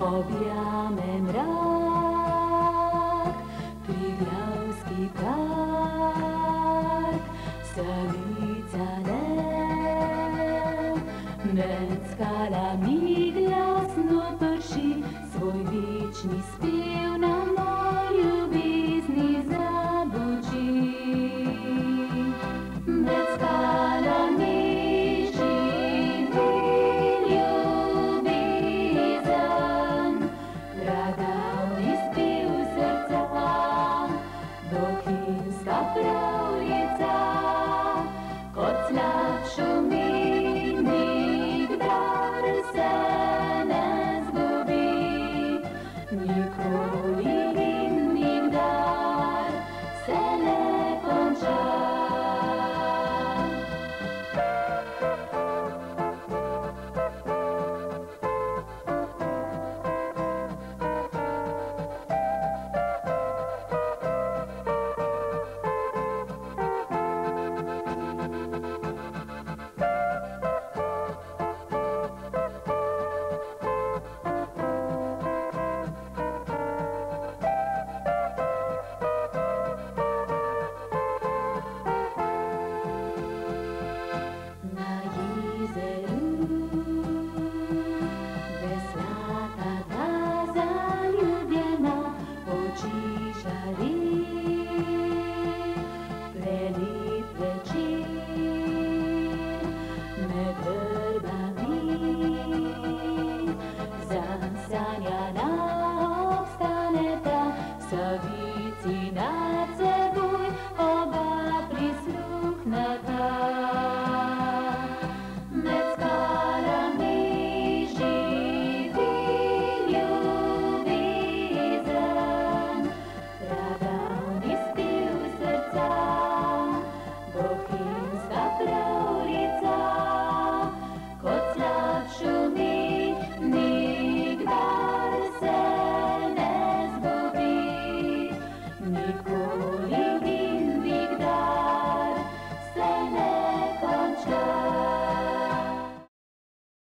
objame mrak, Triglavski park, stolica Lem, Męcka Lamina.